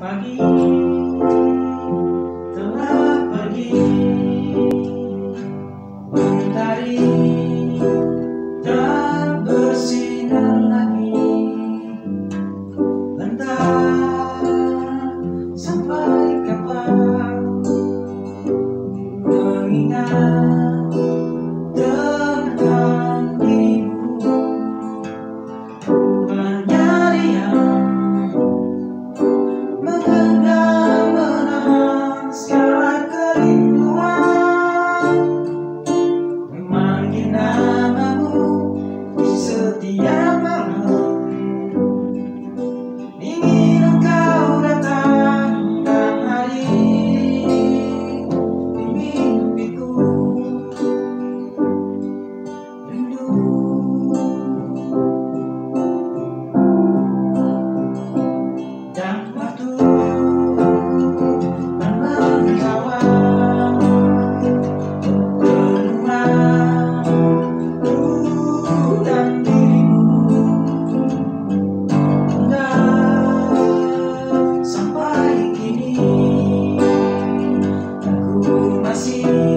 pagi. Telah pergi. Mentari assim.